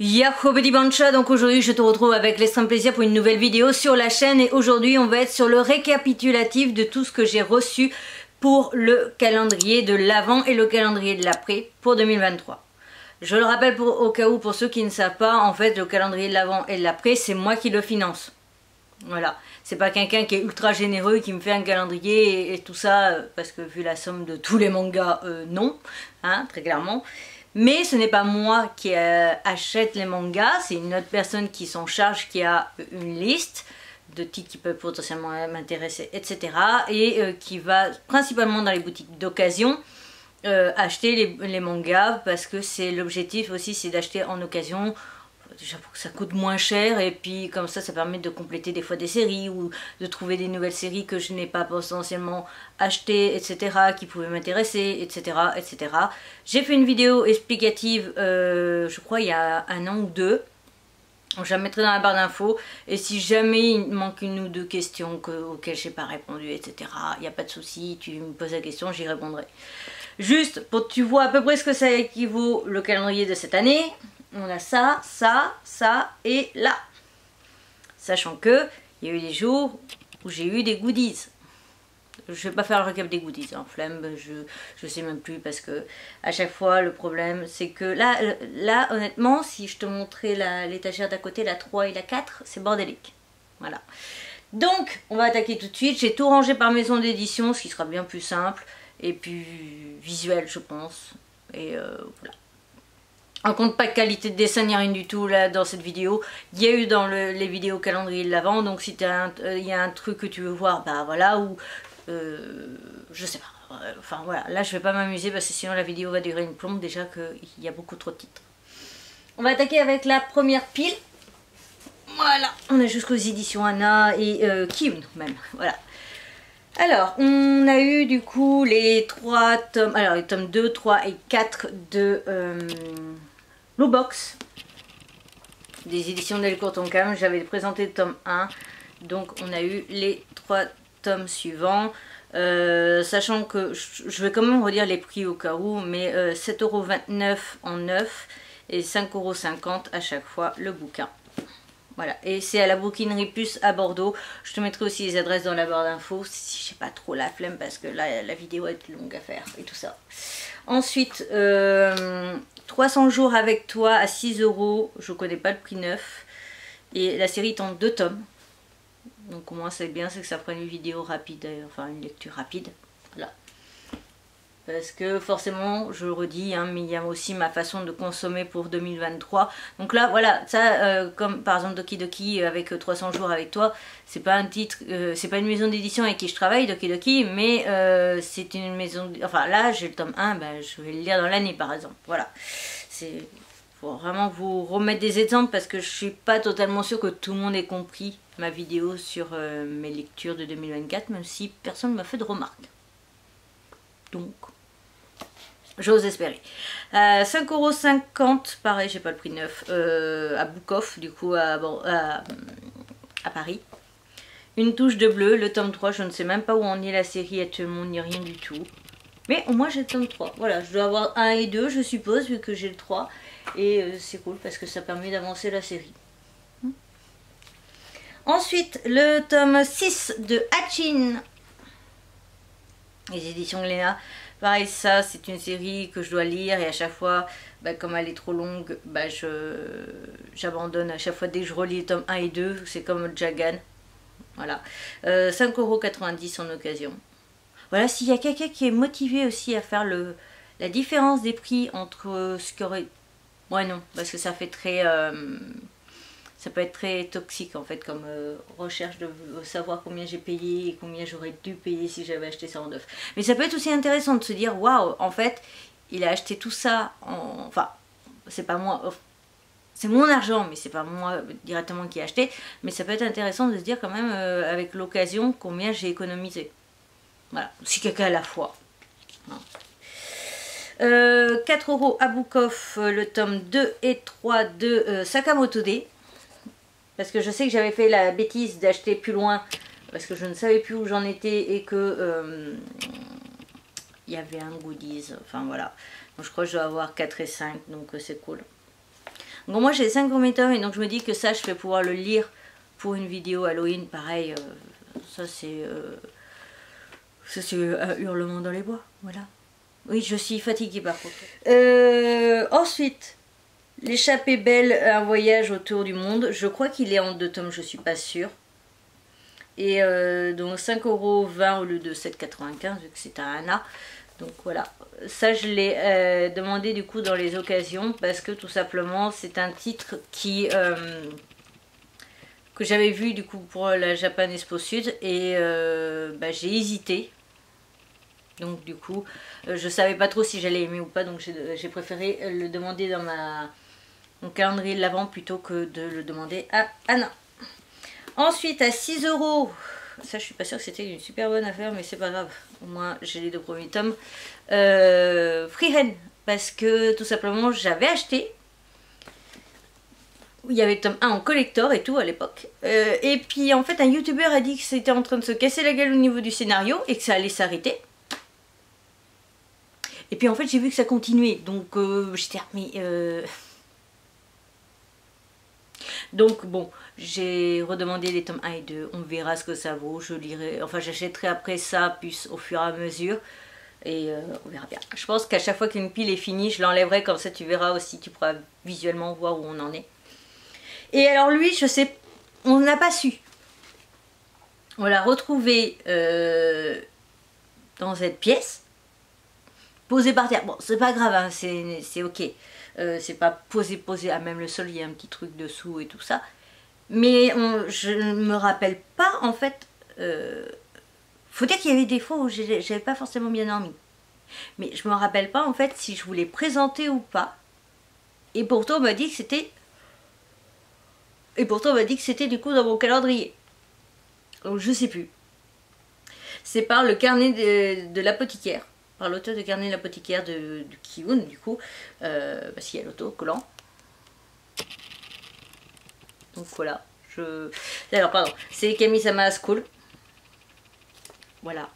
Yahoo Bancha, donc aujourd'hui je te retrouve avec l'extrême plaisir pour une nouvelle vidéo sur la chaîne et aujourd'hui on va être sur le récapitulatif de tout ce que j'ai reçu pour le calendrier de l'avant et le calendrier de l'après pour 2023. Je le rappelle pour, au cas où pour ceux qui ne savent pas, en fait le calendrier de l'avant et de l'après c'est moi qui le finance. Voilà, c'est pas quelqu'un qui est ultra généreux qui me fait un calendrier et, tout ça, euh, parce que vu la somme de tous les mangas, euh, non, hein, très clairement. Mais ce n'est pas moi qui euh, achète les mangas, c'est une autre personne qui s'en charge, qui a une liste de titres qui peuvent potentiellement m'intéresser, etc. Et euh, qui va principalement dans les boutiques d'occasion euh, acheter les, les, mangas parce que c'est l'objectif aussi, c'est d'acheter en occasion déjà pour que ça coûte moins cher et puis comme ça ça permet de compléter des fois des séries ou de trouver des nouvelles séries que je n'ai pas potentiellement achetées etc qui pouvaient m'intéresser etc etc j'ai fait une vidéo explicative euh, je crois il y a un an ou deux. Je la mettrai dans la barre d'infos et si jamais il manque une ou deux questions que, auxquelles j'ai pas répondu etc il n'y a pas de souci tu me poses la question j'y répondrai. Juste pour que tu vois à peu près ce que ça équivaut le calendrier de cette année on a ça, ça, ça et là. Sachant que il y a eu des jours où j'ai eu des goodies. Je vais pas faire le recap des goodies, en hein, flemme, je, je sais même plus parce que à chaque fois le problème c'est que là, là honnêtement, si je te montrais l'étagère d'à côté, la 3 et la 4, c'est bordélique. Voilà. Donc, on va attaquer tout de suite. J'ai tout rangé par maison d'édition, ce qui sera bien plus simple et plus visuel, je pense. Et euh, voilà. On compte pas de qualité de dessin ni rien du tout là dans cette vidéo. Il y a eu dans les vidéos calendrier de l'avant, donc si euh, il y a un truc que tu veux voir, bah voilà, ou euh, je sais pas. Enfin voilà, là je vais pas m'amuser parce que sinon la vidéo va durer une plombe déjà qu'il y a beaucoup trop de titres. On va attaquer avec la première pile. Voilà, on a jusqu'aux éditions Anna et euh, Kim même, voilà. Alors, on a eu du coup les trois tomes, alors les tomes 2, 3 et 4 de Blue Box des éditions Delcourt Tonkam. J'avais présenté le tome 1, donc on a eu les trois tomes suivants. Euh, sachant que je vais quand même redire les prix au cas où, mais 7,29€ euh, en neuf et 5,50€ à chaque fois le bouquin. Voilà, et c'est à la bouquinerie plus à Bordeaux. Je te mettrai aussi les adresses dans la barre d'infos si j'ai pas trop la flemme parce que là la vidéo est longue à faire et tout ça. Ensuite, 300 euh, jours avec toi à 6 euros. Je connais pas le prix neuf. Et la série est en deux tomes. Donc au moins c'est bien, c'est que ça prend une vidéo rapide, enfin une lecture rapide. Parce que forcément, je le redis, hein, mais il y a aussi ma façon de consommer pour 2023. Donc là, voilà, ça, euh, comme par exemple Doki Doki avec 300 jours avec toi, c'est pas un titre, euh, c'est pas une maison d'édition avec qui je travaille, Doki Doki, mais euh, c'est une maison, enfin là, j'ai le tome 1, ben, je vais le lire dans l'année par exemple, voilà. C'est faut vraiment vous remettre des exemples parce que je suis pas totalement sûre que tout le monde ait compris ma vidéo sur mes lectures de 2024, même si personne ne m'a fait de remarques. Donc, J'ose espérer. Euh, 5,50€, pareil, j'ai pas le prix neuf, euh, à Boukoff, du coup, à, Paris. Une touche de bleu, le tome 3, je ne sais même pas où en est la série actuellement, ni rien du tout. Mais au moins j'ai le tome 3. Voilà, je dois avoir 1 et 2, je suppose, vu que j'ai le 3. Et euh, c'est cool parce que ça permet d'avancer la série. Hmm. Ensuite, le tome 6 de Hachin. Les éditions Glénat. Pareil, ça, c'est une série que je dois lire et à chaque fois, bah, comme elle est trop longue, bah, j'abandonne à chaque fois dès que je relis les tomes 1 et 2. C'est comme Jagan. Voilà. Euh, 5,90€ en occasion. Voilà, s'il y a quelqu'un qui est motivé aussi à faire le, la différence des prix entre ce qui aurait... Ouais, non, parce que ça fait très... Euh, ça peut être très toxique en fait comme euh, recherche de savoir combien j'ai payé et combien j'aurais dû payer si j'avais acheté ça en neuf. Mais ça peut être aussi intéressant de se dire waouh, en fait, il a acheté tout ça en. Enfin, c'est pas moi. C'est mon argent, mais c'est pas moi directement qui ai acheté. Mais ça peut être intéressant de se dire quand même euh, avec l'occasion combien j'ai économisé. Voilà, si quelqu'un a la foi. 4 euh, euros à Bukov, le tome 2 et 3 de Sakamoto D. Parce que je sais que j'avais fait la bêtise d'acheter plus loin parce que je ne savais plus où j'en étais et que euh, il y avait un goodies. Enfin voilà. Donc je crois que je dois avoir 4 et 5 donc euh, c'est cool. Donc moi j'ai 5 premiers et donc je me dis que ça je vais pouvoir le lire pour une vidéo Halloween. Pareil, euh, ça c'est... Ça c'est un hurlement dans les bois, voilà. Oui, je suis fatiguée par contre. Ensuite, L'échappée belle, un voyage autour du monde. Je crois qu'il est en deux tomes, je suis pas sûre. Et euh, donc 5,20€ au lieu de 7,95€ vu que c'est un Anna. Donc voilà, ça je l'ai euh, demandé du coup dans les occasions parce que tout simplement c'est un titre qui euh, que j'avais vu du coup pour la Japan Expo Sud et bah, j'ai hésité. Donc du coup je savais pas trop si j'allais aimer ou pas donc j'ai préféré le demander dans ma mon calendrier l'avant plutôt que de le demander à Anna. Ensuite à 6 euros, ça je suis pas sûre que c'était une super bonne affaire mais c'est pas grave, au moins j'ai les deux premiers tomes. Euh, parce que tout simplement j'avais acheté il y avait le tome 1 en collector et tout à l'époque. Euh, et puis en fait un youtubeur a dit que c'était en train de se casser la gueule au niveau du scénario et que ça allait s'arrêter. Et puis en fait j'ai vu que ça continuait. Donc euh, j'étais mais euh, donc bon, j'ai redemandé les tomes 1 et 2, on verra ce que ça vaut, je lirai, enfin j'achèterai après ça, puis au fur et à mesure, et euh, on verra bien. Je pense qu'à chaque fois qu'une pile est finie, je l'enlèverai, comme ça tu verras aussi, tu pourras visuellement voir où on en est. Et alors lui, je sais, on n'a pas su. On l'a retrouvé euh, dans cette pièce, posé par terre. Bon, c'est pas grave, hein, c'est ok. Euh, c'est pas posé, posé à même le sol, il y a un petit truc dessous et tout ça. Mais je ne me rappelle pas, en fait. Euh, faut dire qu'il y avait des fois où j'avais pas forcément bien dormi. Mais je me rappelle pas, en fait, si je voulais présenter ou pas. Et pourtant, on m'a dit que c'était. Et pourtant, on m'a dit que c'était du coup dans mon calendrier. Donc, je sais plus. C'est par le carnet de l'apothicaire par l'auteur de carnet l'apothicaire de, de Kiyun, du coup, euh, parce qu'il y a l'autocollant. Donc voilà, je... Alors pardon, c'est Kamisama School. Voilà.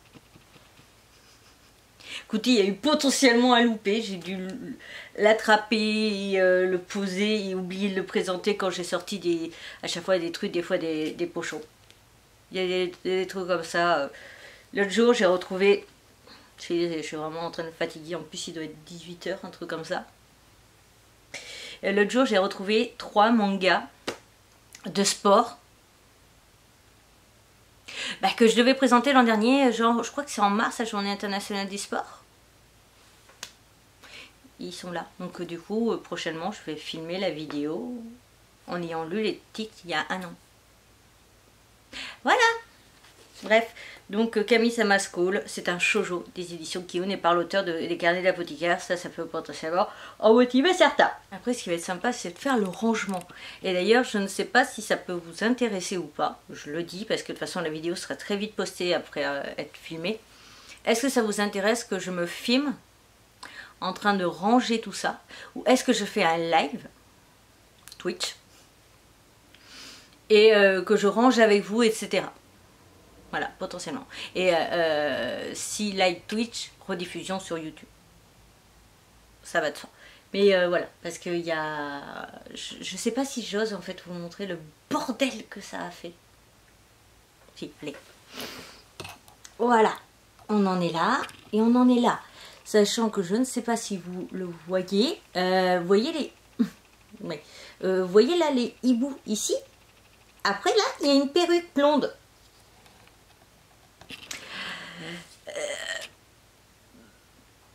Écoutez, il y a eu potentiellement un loupé, j'ai dû l'attraper, euh, le poser et oublier de le présenter quand j'ai sorti des, à chaque fois des trucs, des fois des, pochons. Il y a des, des trucs comme ça. L'autre jour, j'ai retrouvé je suis vraiment en train de fatiguer. En plus, il doit être 18h, un truc comme ça. L'autre jour, j'ai retrouvé trois mangas de sport bah, que je devais présenter l'an dernier. Genre, je crois que c'est en mars, la journée internationale du sport. Ils sont là. Donc, euh, du coup, euh, prochainement, je vais filmer la vidéo en ayant lu les titres il y a un an. Voilà Bref, donc euh, Camille School, c'est un shoujo des éditions Kiyun et par l'auteur de, des carnets d'apothicaire, ça, ça peut potentiellement en motiver certains. Après, ce qui va être sympa, c'est de faire le rangement. Et d'ailleurs, je ne sais pas si ça peut vous intéresser ou pas, je le dis parce que de toute façon, la vidéo sera très vite postée après euh, être filmée. Est-ce que ça vous intéresse que je me filme en train de ranger tout ça? Ou est-ce que je fais un live Twitch? Et euh, que je range avec vous, etc. Voilà, potentiellement. Et euh, euh, si live Twitch, rediffusion sur YouTube. Ça va de soi. Mais euh, voilà, parce qu'il y a... Je, ne sais pas si j'ose en fait vous montrer le bordel que ça a fait. Si, allez. Voilà, on en est là et on en est là. Sachant que je ne sais pas si vous le voyez. vous voyez les... vous voyez là les hiboux ici? Après là, il y a une perruque blonde.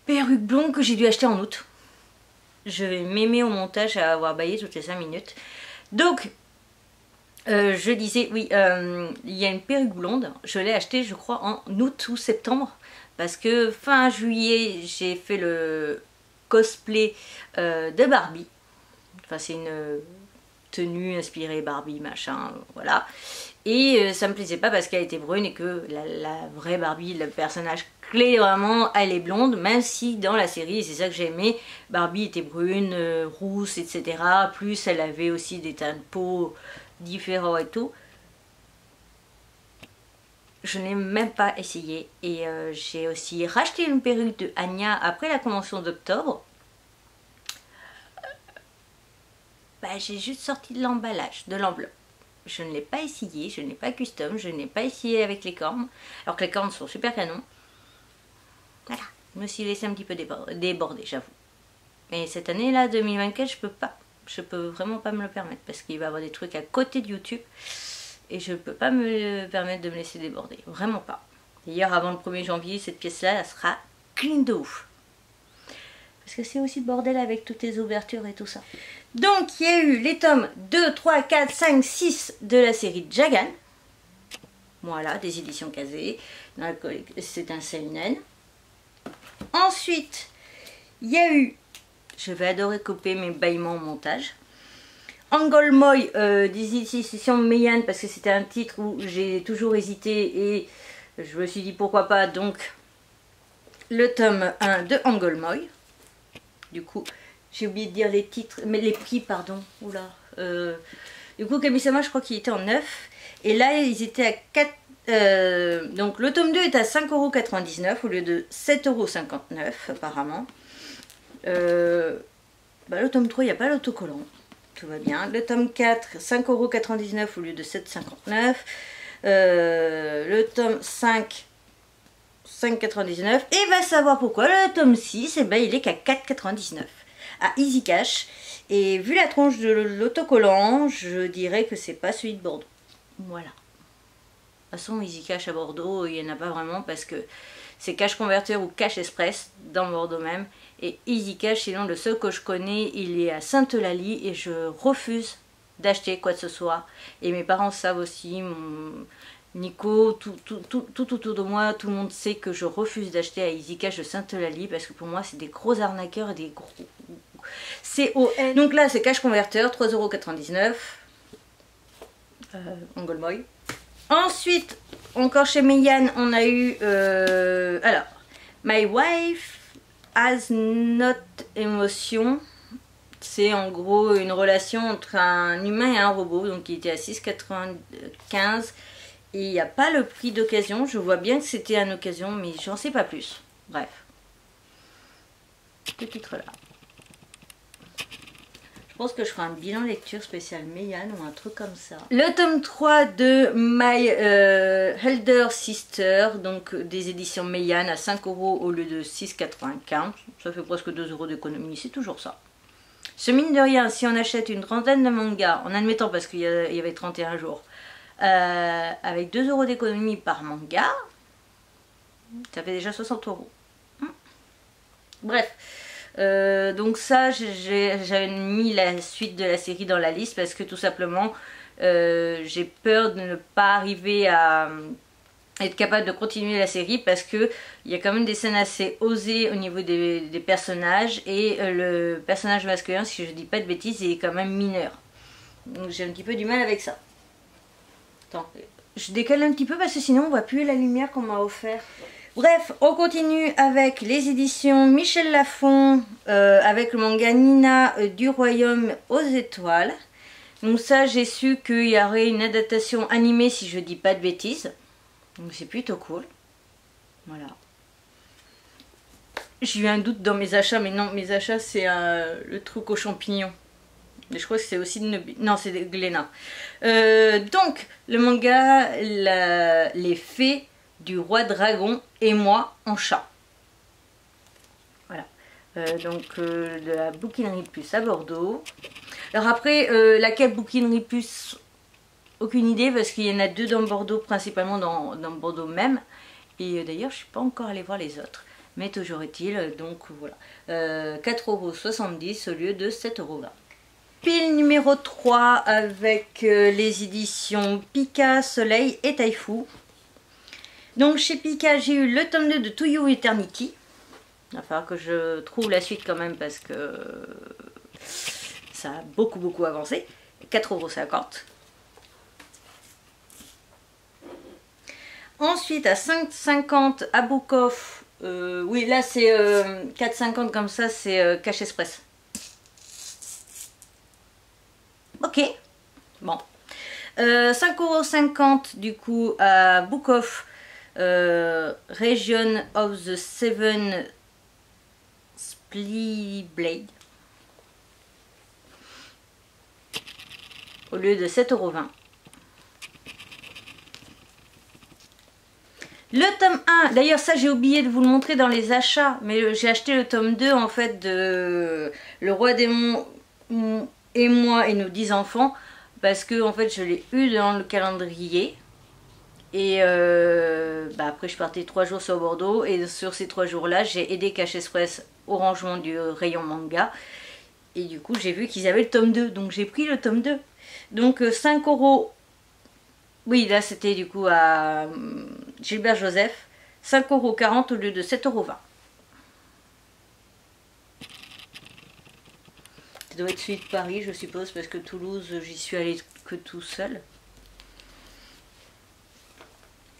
Perruque blonde que j'ai dû acheter en août. Je vais m'aimer au montage à avoir baillé toutes les 5 minutes. Donc, euh, je disais, oui, euh, il y a une perruque blonde. Je l'ai achetée, je crois, en août ou septembre. Parce que fin juillet, j'ai fait le cosplay euh, de Barbie. Enfin, c'est une tenue inspirée Barbie, machin, voilà. Et ça me plaisait pas parce qu'elle était brune et que la, vraie Barbie, le personnage clé vraiment elle est blonde même si dans la série c'est ça que j'ai Barbie était brune, euh, rousse etc plus elle avait aussi des teintes de peau différents et tout. Je n'ai même pas essayé. Et euh, j'ai aussi racheté une perruque de Anya après la convention d'octobre. Bah, j'ai juste sorti de l'emballage, de l'enveloppe. Je ne l'ai pas essayé, je ne l'ai pas custom, je n'ai pas essayé avec les cornes, alors que les cornes sont super canons. Voilà, je me suis laissé un petit peu déborder, j'avoue. Mais cette année là, 2024, je peux pas. Je peux vraiment pas me le permettre parce qu'il va y avoir des trucs à côté de YouTube et je peux pas me permettre de me laisser déborder. Vraiment pas. D'ailleurs, avant le 1er janvier, cette pièce-là, elle sera clean de ouf. Parce que c'est aussi le bordel avec toutes les ouvertures et tout ça. Donc, il y a eu les tomes 2, 3, 4, 5, 6 de la série Jagan. Voilà, des éditions casées. C'est un seinen. Ensuite, il y a eu, je vais adorer couper mes bâillements au montage. Angolmoy euh, des éditions Meian parce que c'était un titre où j'ai toujours hésité et je me suis dit pourquoi pas donc le tome 1 de Angolmoy. Du coup, j'ai oublié de dire les titres, les prix, pardon. Oula. Euh, du coup, Kamisama, je crois qu'il était en 9. Et là, ils étaient à 4. Euh, donc, le tome 2 est à 5,99€ au lieu de 7,59€ apparemment. Euh, bah, le tome 3, il n'y a pas l'autocollant. Tout va bien. Le tome 4, 5,99€ au lieu de 7,59€. le tome 5, 5,99 et va savoir pourquoi le tome 6 eh ben, il est qu'à 4,99 à Easy Cash et vu la tronche de l'autocollant je dirais que c'est pas celui de Bordeaux. Voilà. De toute façon Easy Cash à Bordeaux il n'y en a pas vraiment parce que c'est Cash Converter ou Cash Express dans Bordeaux même. Et Easy Cash sinon le seul que je connais il est à Sainte-Eulalie et je refuse d'acheter quoi que ce soit. Et mes parents savent aussi mon Nico, tout, tout, tout, autour de moi, tout le monde sait que je refuse d'acheter à Easy Cash de Sainte-Eulalie parce que pour moi c'est des gros arnaqueurs et des gros... C-O-N. Donc là c'est cash converteur, 3,99€. Euh, en Ensuite, encore chez Meian, on a eu... Euh, alors, My Wife Has Not Emotion. C'est en gros une relation entre un humain et un robot, donc il était à 6,95 et il n'y a pas le prix d'occasion. Je vois bien que c'était une occasion, mais j'en sais pas plus. Bref. Ce titre-là. Je pense que je ferai un bilan lecture spécial Meian ou un truc comme ça. Le tome 3 de My euh, Elder Sister, donc des éditions Meian à 5 euros au lieu de 6,95. Ça fait presque 2 euros d'économie, c'est toujours ça. Ce mine de rien, si on achète une trentaine de mangas, en admettant parce qu'il y, avait 31 jours, euh, avec 2 euros d'économie par manga, ça fait déjà 60 euros. Hmm. Bref, euh, donc ça, j'avais mis la suite de la série dans la liste parce que tout simplement, euh, j'ai peur de ne pas arriver à être capable de continuer la série parce que il y a quand même des scènes assez osées au niveau des, personnages et le personnage masculin, si je dis pas de bêtises, est quand même mineur. Donc j'ai un petit peu du mal avec ça. Attends, je décale un petit peu parce que sinon on voit plus la lumière qu'on m'a offert. Bref, on continue avec les éditions Michel Lafon, euh, avec le manga Nina euh, du Royaume aux étoiles. Donc ça, j'ai su qu'il y aurait une adaptation animée si je dis pas de bêtises. Donc c'est plutôt cool. Voilà. J'ai eu un doute dans mes achats, mais non, mes achats c'est euh, le truc aux champignons. Je crois que c'est aussi de... Non, c'est de Glénat. Euh, donc, le manga, les fées du roi dragon et moi en chat. Voilà. Euh, donc, euh, de la bouquinerie plus à Bordeaux. Alors après, laquelle bouquinerie plus Aucune idée, parce qu'il y en a deux dans Bordeaux, principalement dans, dans Bordeaux même. Et d'ailleurs, je ne suis pas encore allée voir les autres. Mais toujours est-il, donc voilà. 4,70€ au lieu de 7,20€. Pile numéro 3 avec euh, les éditions Pika, Soleil et Taifu. Donc chez Pika, j'ai eu le tome 2 de To You Eternity. Il va falloir que je trouve la suite quand même parce que ça a beaucoup beaucoup avancé. 4,50€. Ensuite à 5,50€ à Bukov. Euh, oui là c'est 4,50€ euh, comme ça, c'est Cash Express. Ok, bon. Euh, 5,50€ du coup à Book of euh, Region of the Seven Split Blade. au lieu de 7,20€. Le tome 1, d'ailleurs ça j'ai oublié de vous le montrer dans les achats, mais j'ai acheté le tome 2 en fait de Le Roi Démon et moi et nos 10 enfants, parce que en fait je l'ai eu dans le calendrier. Et euh, bah, après je partais 3 jours sur Bordeaux et sur ces 3 jours là j'ai aidé Cash Express au rangement du rayon manga. Et du coup j'ai vu qu'ils avaient le tome 2, donc j'ai pris le tome 2. Donc 5 euh, euros oui, là c'était du coup à hum, Gilbert Joseph, 5,40€ au lieu de 7,20€. Ça doit être celui de Paris, je suppose, parce que Toulouse, j'y suis allée que tout seul.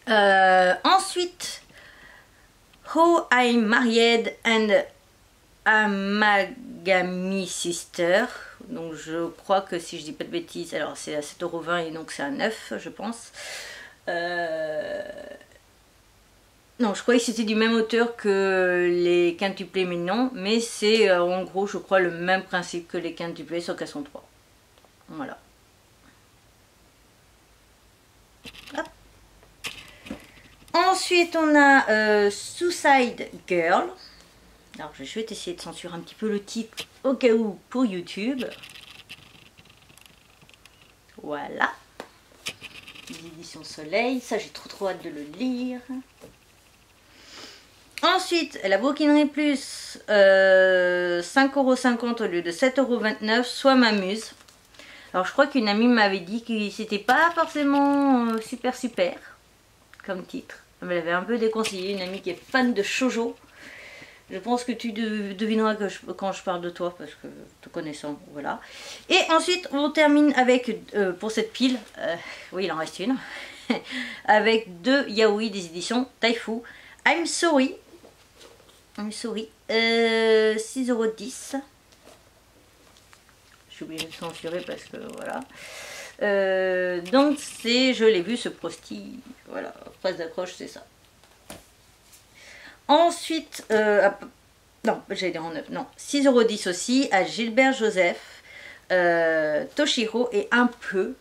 Euh, ensuite, How I Married and Amagami Sister donc je crois que si je dis pas de bêtises, alors c'est à 7,20€ et donc c'est à 9 je pense. Euh, non, je croyais que c'était du même auteur que les quintuplés, mais non. Mais c'est euh, en gros, je crois, le même principe que les quintuplés, sauf qu'elles sont 3. Voilà. Ensuite, on a euh, Suicide Girl. Alors je vais essayer de censurer un petit peu le titre au cas où pour YouTube. Voilà. L'édition Soleil, ça j'ai trop trop hâte de le lire. Ensuite, la bouquinerie plus euh, 5,50€ au lieu de 7,29€, soit m'amuse. Alors je crois qu'une amie m'avait dit que c'était pas forcément euh, super super comme titre. Elle m'avait un peu déconseillé, une amie qui est fan de shoujo. Je pense que tu devineras quand je parle de toi, parce que te connaissant, voilà. Et ensuite, on termine avec, euh, pour cette pile, euh, oui, il en reste une, avec deux yaoi des éditions Taifu. I'm Sorry, I'm Sorry, euh, 6,10€. Je suis obligée de censurer parce que, voilà. Euh, donc, c'est, je l'ai vu, ce prosti, voilà, phrase d'accroche, c'est ça. Ensuite, euh, non, j'allais dire en 9, non, 6,10€ aussi à Gilbert Joseph, euh, Toshiro et un peu.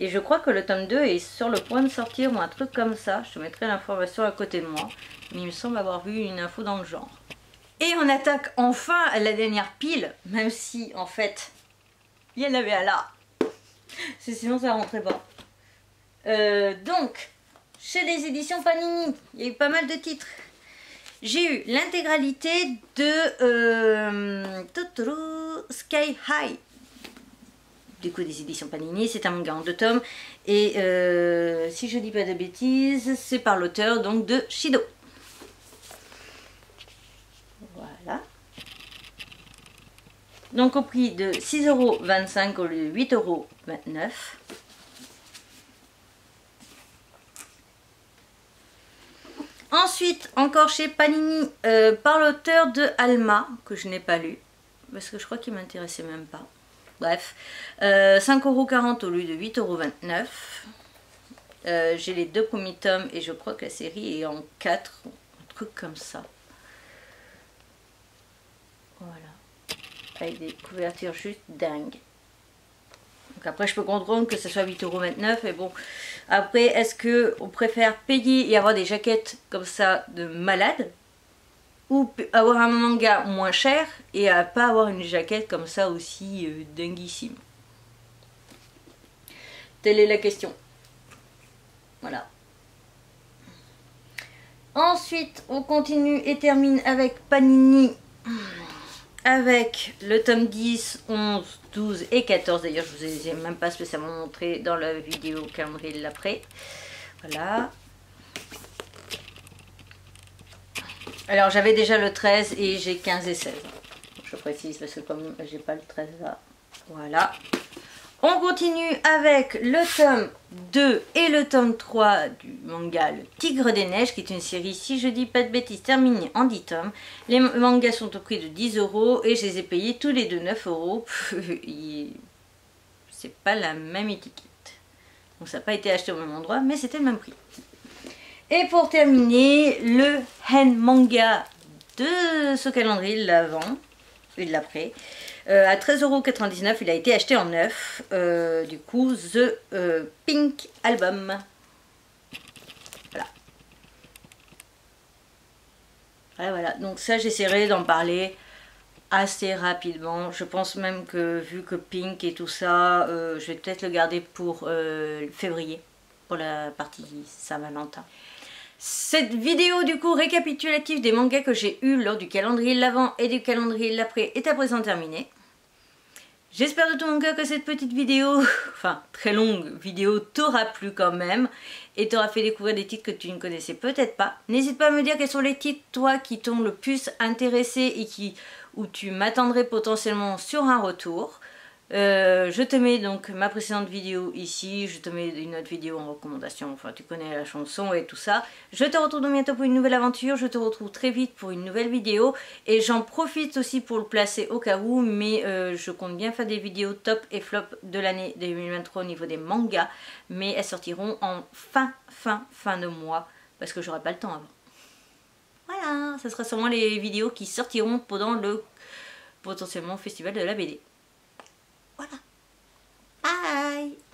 Et je crois que le tome 2 est sur le point de sortir ou un truc comme ça. Je te mettrai l'information à côté de moi. Mais il me semble avoir vu une info dans le genre. Et on attaque enfin la dernière pile, même si en fait, il y en avait à là. Sinon ça rentrait pas. Euh, donc, chez les éditions Panini. Il y a eu pas mal de titres. J'ai eu l'intégralité de euh, Sky High. Du coup, des éditions Panini. C'est un manga en deux tomes. Et euh, si je dis pas de bêtises, c'est par l'auteur donc de Shido. Voilà. Donc au prix de 6,25€ au lieu de 8,29€. Ensuite, encore chez Panini, euh, par l'auteur de Alma, que je n'ai pas lu, parce que je crois qu'il m'intéressait même pas. Bref, euh, 5,40€ au lieu de 8,29€. Euh, J'ai les deux premiers tomes et je crois que la série est en 4, un truc comme ça. Voilà. Avec des couvertures juste dingues. Donc après, je peux comprendre que ce soit 8,29€, mais bon, après, est-ce qu'on préfère payer et avoir des jaquettes comme ça de malade ou avoir un manga moins cher et à pas avoir une jaquette comme ça aussi euh, dinguissime? Telle est la question. Voilà. Ensuite, on continue et termine avec Panini avec le tome 10, 11, 12 et 14. D'ailleurs, je vous les ai même pas spécialement montré dans la vidéo calendrier de l'après. Voilà. Alors, j'avais déjà le 13 et j'ai 15 et 16. Je précise parce que comme j'ai pas le 13 là. Voilà. On continue avec le tome 2 et le tome 3 du manga Le Tigre des Neiges, qui est une série, si je dis pas de bêtises, terminée en 10 tomes. Les mangas sont au prix de 10 euros et je les ai payés tous les deux 9 euros. C'est pas la même étiquette. Donc ça n'a pas été acheté au même endroit, mais c'était le même prix. Et pour terminer, le Hen Manga de ce calendrier, l'avant et de l'après. à 13,99€, il a été acheté en neuf. du coup, The Pink Album. Voilà. Voilà, voilà. Donc ça, j'essaierai d'en parler assez rapidement. Je pense même que vu que Pink et tout ça, je vais peut-être le garder pour février, pour la partie Saint-Valentin. Cette vidéo du coup récapitulative des mangas que j'ai eu lors du calendrier l'avant et du calendrier l'après est à présent terminée. J'espère de tout mon cœur que cette petite vidéo, enfin très longue vidéo, t'aura plu quand même et t'aura fait découvrir des titres que tu ne connaissais peut-être pas. N'hésite pas à me dire quels sont les titres toi qui t'ont le plus intéressé et qui où tu m'attendrais potentiellement sur un retour. Euh, je te mets donc ma précédente vidéo ici, je te mets une autre vidéo en recommandation, enfin tu connais la chanson et tout ça. Je te retrouve bientôt pour une nouvelle aventure, je te retrouve très vite pour une nouvelle vidéo et j'en profite aussi pour le placer au cas où, mais euh, je compte bien faire des vidéos top et flop de l'année 2023 au niveau des mangas, mais elles sortiront en fin, fin, fin de mois parce que j'aurai pas le temps avant. Voilà, ce sera sûrement les vidéos qui sortiront pendant le potentiellement festival de la BD. Voilà. Bye